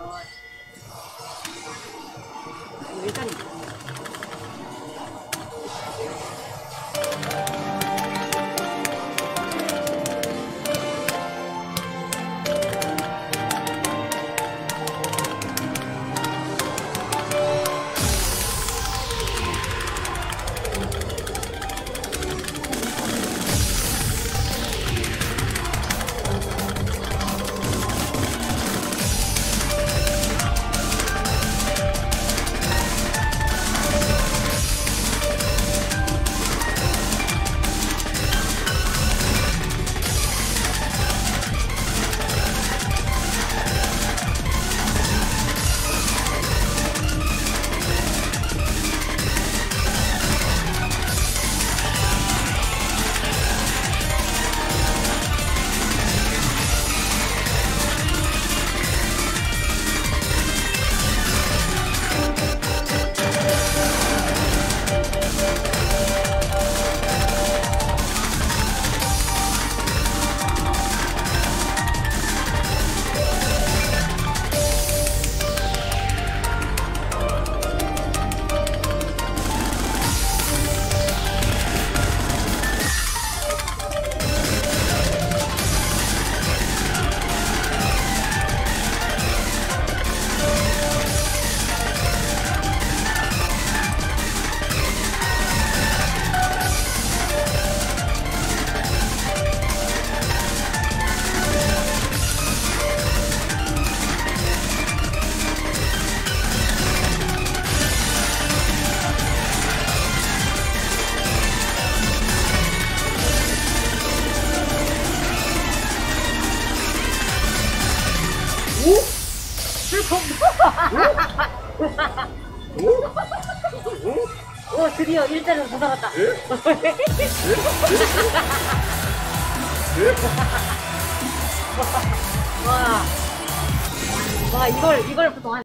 Lord. 오 드디어 일자리로 도달했다. 와. 와 이걸 이걸 보통 한